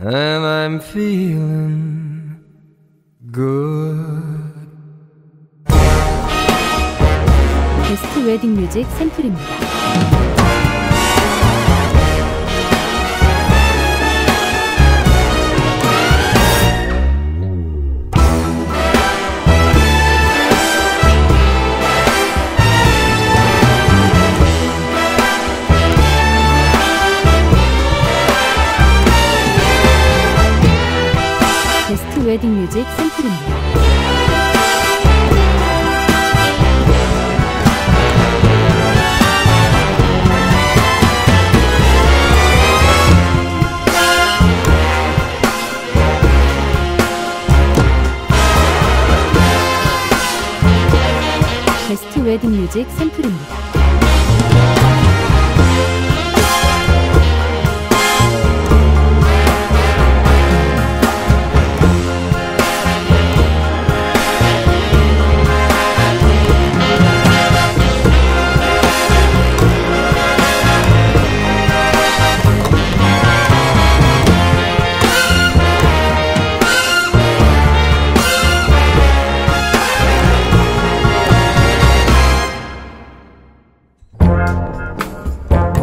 and I'm feeling good. 베스트 웨딩 뮤직 샘플입니다. 웨딩 뮤직 샘플입니다. 베스트 웨딩 뮤직 샘플입니다.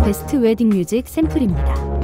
베스트 웨딩 뮤직 샘플입니다.